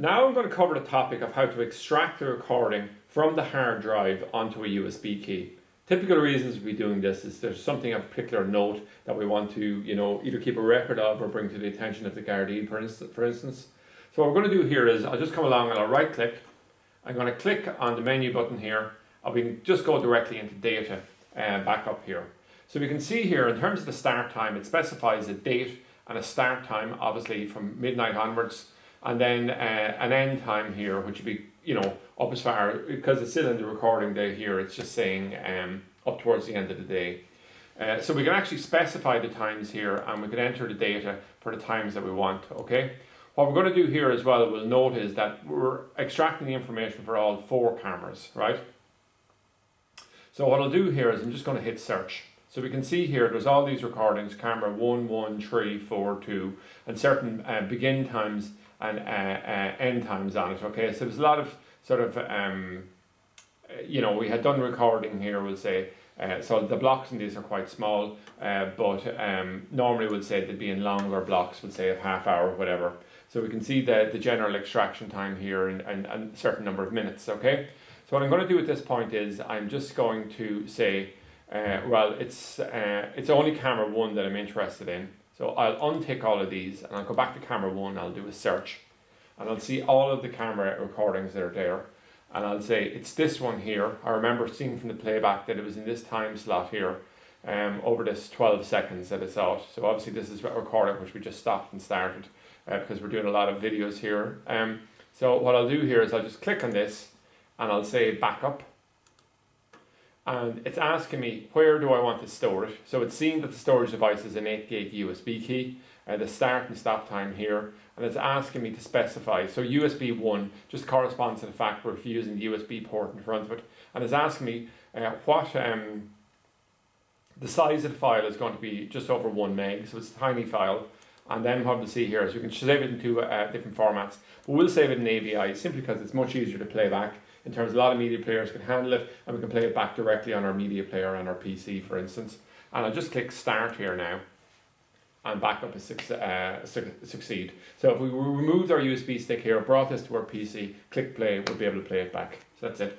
Now I'm going to cover the topic of how to extract the recording from the hard drive onto a USB key. Typical reasons we're doing this is there's something of particular note that we want to, you know, either keep a record of or bring to the attention of the Gardaí, for instance. For instance. So what we're going to do here is I'll just come along and I'll right click. I'm going to click on the menu button here and we can just go directly into data uh, back up here. So we can see here in terms of the start time, it specifies a date and a start time, obviously from midnight onwards and then uh, an end time here, which would be you know up as far because it's still in the recording day here. It's just saying um, up towards the end of the day. Uh, so we can actually specify the times here, and we can enter the data for the times that we want. Okay. What we're going to do here as well, we'll note is that we're extracting the information for all four cameras, right? So what I'll do here is I'm just going to hit search. So we can see here, there's all these recordings, camera 1, 1, 3, 4, 2, and certain uh, begin times and uh, uh, end times on it. Okay, so there's a lot of sort of um, you know we had done recording here. We'll say. Uh, so the blocks in these are quite small, uh, but um, normally we'd say they'd be in longer blocks, we'd say of half hour, whatever. So we can see the, the general extraction time here and, and, and a certain number of minutes, okay? So what I'm going to do at this point is I'm just going to say, uh, well, it's, uh, it's only camera one that I'm interested in. So I'll untick all of these and I'll go back to camera one, I'll do a search and I'll see all of the camera recordings that are there and I'll say it's this one here. I remember seeing from the playback that it was in this time slot here um, over this 12 seconds that it's out. So obviously this is a recording which we just stopped and started uh, because we're doing a lot of videos here. Um, so what I'll do here is I'll just click on this and I'll say backup and it's asking me where do I want to store it. So it's seeing that the storage device is an 8 gig USB key, uh, the start and stop time here, and it's asking me to specify. So USB 1 just corresponds to the fact we're using the USB port in front of it, and it's asking me uh, what um, the size of the file is going to be just over 1 meg, so it's a tiny file. And then what we'll see here is we can save it into uh, different formats, but we'll save it in AVI simply because it's much easier to play back. In terms of a lot of media players can handle it and we can play it back directly on our media player on our PC for instance. And I'll just click start here now and backup is uh, succeed. So if we removed our USB stick here brought this to our PC click play we'll be able to play it back. So that's it